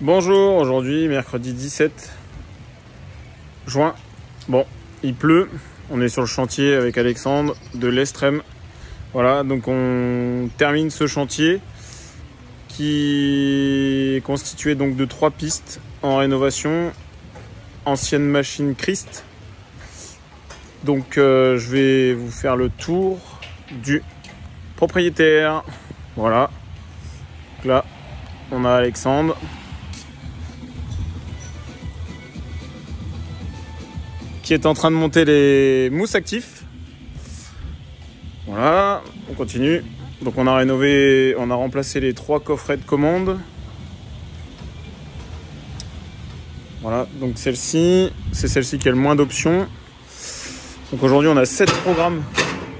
Bonjour, aujourd'hui mercredi 17 juin. Bon, il pleut. On est sur le chantier avec Alexandre de l'Estrême. Voilà, donc on termine ce chantier qui est constitué donc de trois pistes en rénovation. Ancienne machine Christ. Donc euh, je vais vous faire le tour du propriétaire. Voilà. Donc là, on a Alexandre. Qui est en train de monter les mousses actifs. Voilà, on continue. Donc on a rénové, on a remplacé les trois coffrets de commande. Voilà, donc celle-ci, c'est celle-ci qui a le moins d'options. Donc aujourd'hui on a 7 programmes,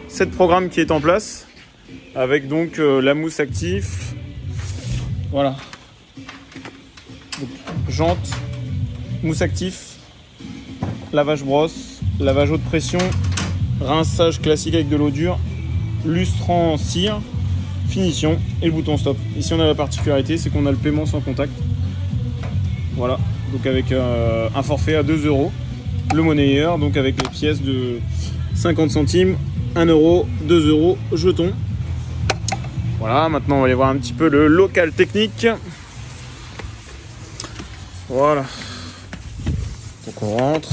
7 programmes qui est en place avec donc euh, la mousse actif. Voilà. Jante, mousse actif, lavage brosse, lavage haute pression, rinçage classique avec de l'eau dure, lustrant cire, finition et le bouton stop. Ici on a la particularité, c'est qu'on a le paiement sans contact. Voilà, donc avec euh, un forfait à 2 euros, le monnayeur, donc avec les pièces de 50 centimes, 1 euro, 2 euros, jetons. Voilà, maintenant on va aller voir un petit peu le local technique. Voilà. Donc on rentre.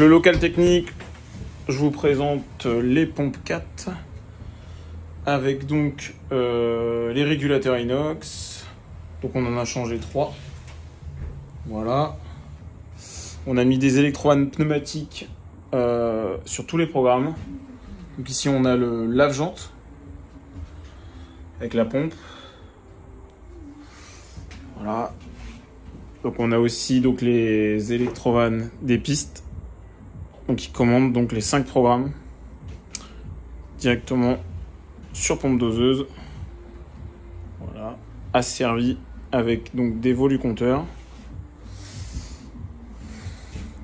Le local technique, je vous présente les pompes 4 avec donc euh, les régulateurs inox. Donc on en a changé 3. Voilà. On a mis des électroanes pneumatiques euh, sur tous les programmes. Donc ici on a le lave-jante avec la pompe. Voilà. Donc on a aussi donc les électrovannes des pistes. Donc ils commandent donc les 5 programmes directement sur pompe doseuse. Voilà, asservi avec donc des volucompteurs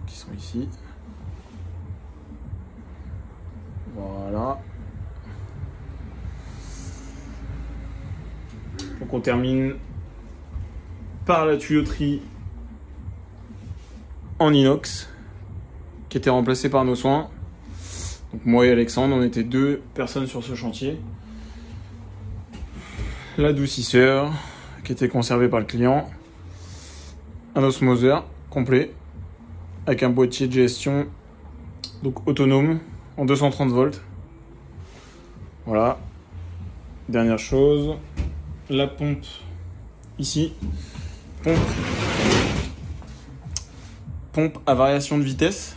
qui sont ici. Voilà. Donc on termine par la tuyauterie en inox qui était remplacée par nos soins. Donc moi et Alexandre, on était deux personnes sur ce chantier. L'adoucisseur qui était conservé par le client. Un osmoseur complet avec un boîtier de gestion donc autonome en 230 volts. Voilà. Dernière chose, la pompe ici. Pompe, pompe à variation de vitesse,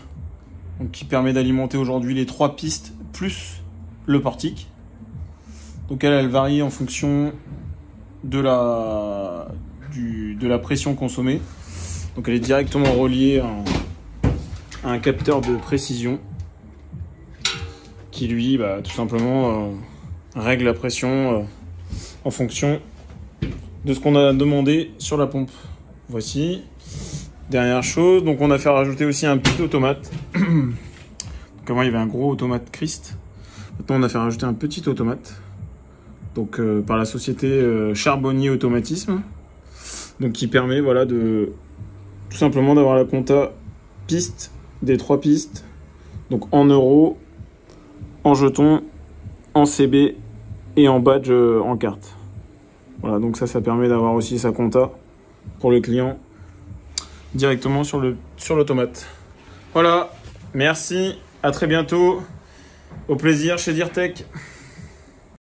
donc qui permet d'alimenter aujourd'hui les trois pistes plus le portique. Donc elle, varie en fonction de la, pression consommée. Donc elle est directement reliée à un, à un capteur de précision qui lui, bah, tout simplement, euh, règle la pression euh, en fonction de ce qu'on a demandé sur la pompe. Voici. Dernière chose, donc on a fait rajouter aussi un petit automate. donc avant il y avait un gros automate Christ. Maintenant on a fait rajouter un petit automate. Donc euh, par la société euh, Charbonnier Automatisme. Donc qui permet voilà de tout simplement d'avoir la compta piste des trois pistes. Donc en euros, en jetons, en CB et en badge euh, en carte. Voilà, donc ça, ça permet d'avoir aussi sa compta pour le client directement sur le sur l'automate. Voilà, merci, à très bientôt, au plaisir chez Dirtech.